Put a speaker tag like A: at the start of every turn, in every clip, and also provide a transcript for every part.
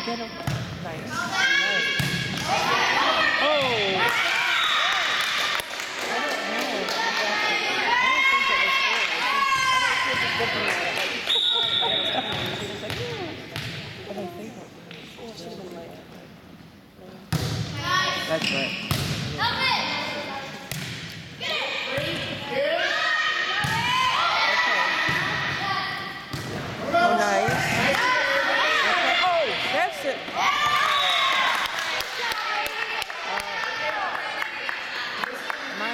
A: to get him. Nice. Oh!
B: That's right.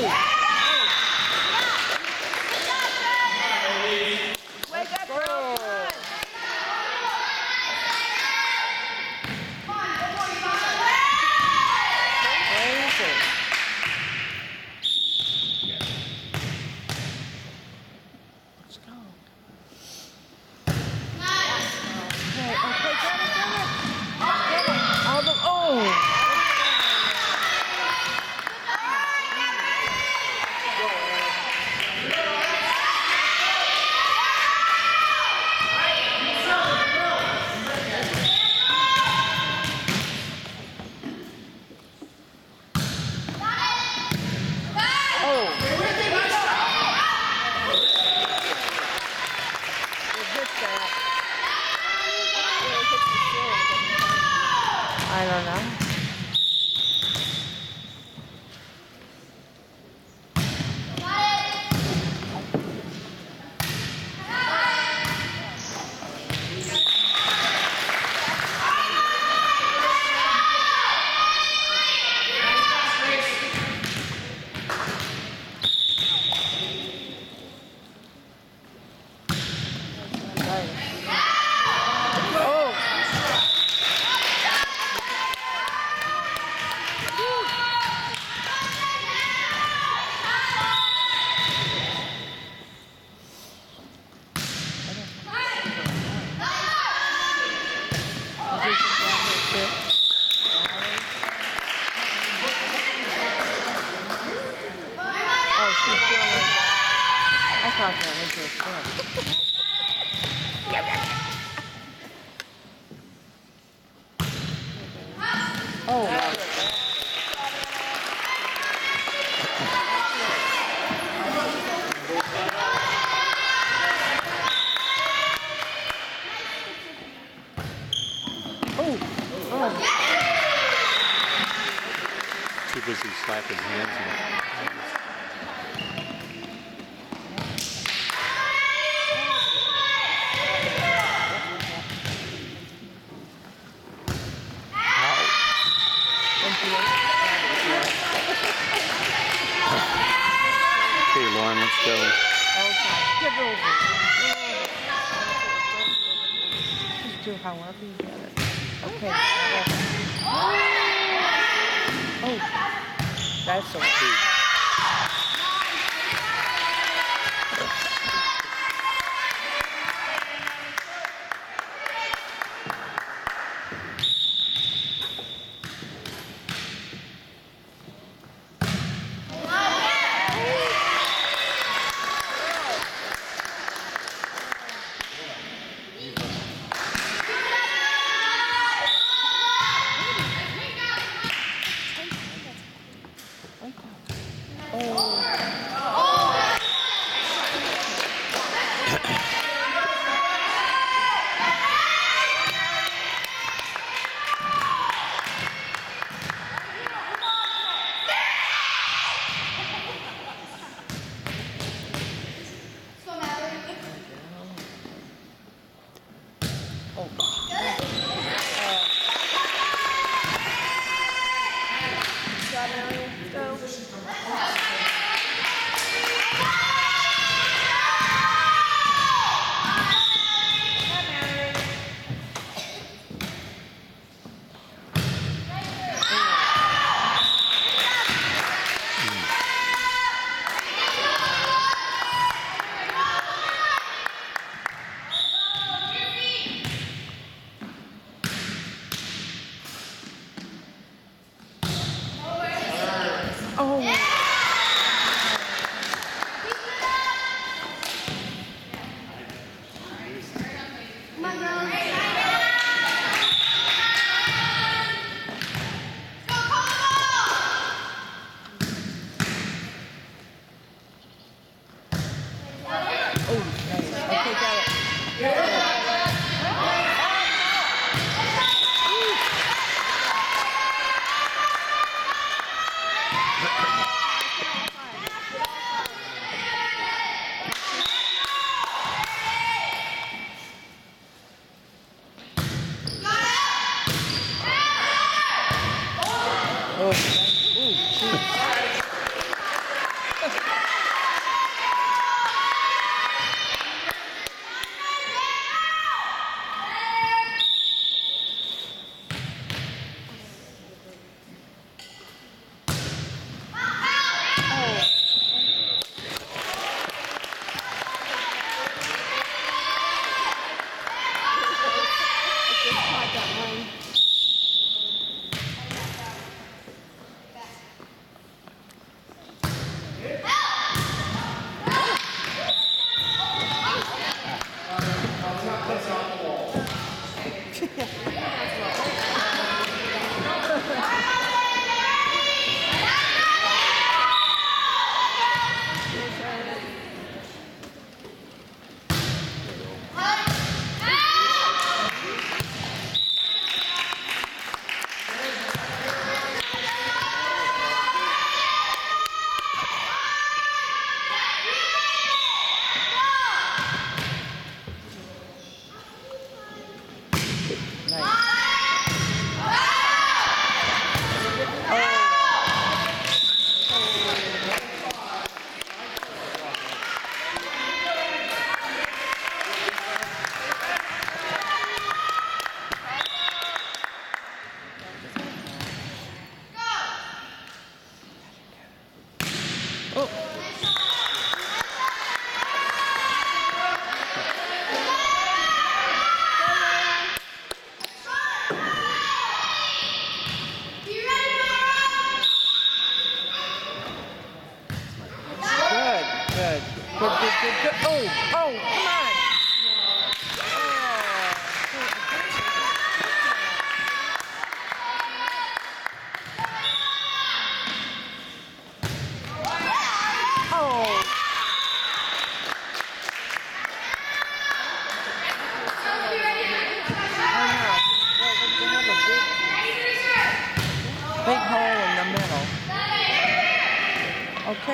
A: go. I don't know. Oh, she's still in. I thought that was her friend.
C: clapping hands. Okay, Lauren, let's go.
A: Okay, give over. Just do however you get it. Okay. special.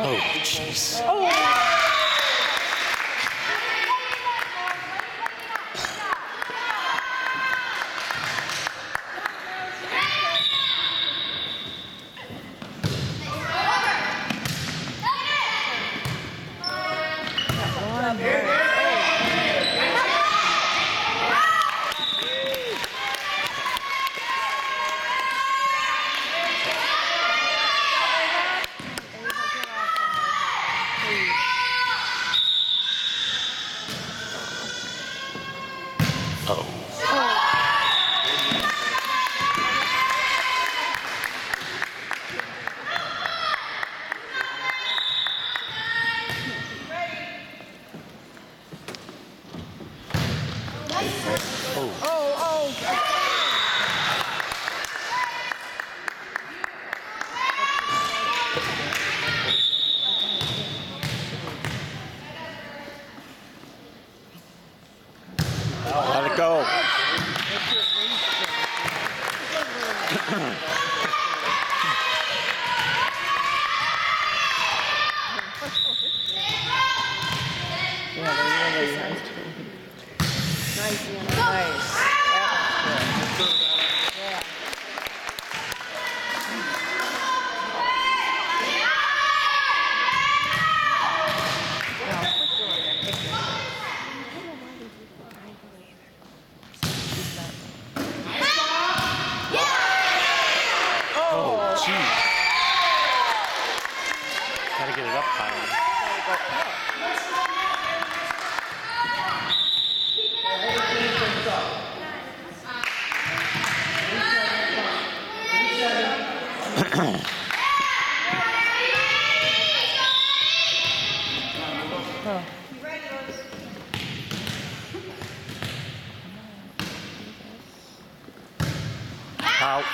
A: Oh,
C: jeez.
A: Oh.
C: Oh, geez. Gotta get it up higher. Out.